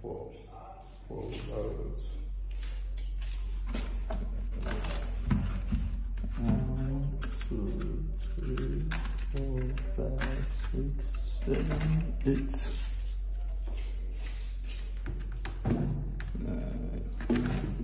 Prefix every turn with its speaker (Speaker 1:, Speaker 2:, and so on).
Speaker 1: four, four vowels. One, two, three, four, five, six, seven, eight. Nine.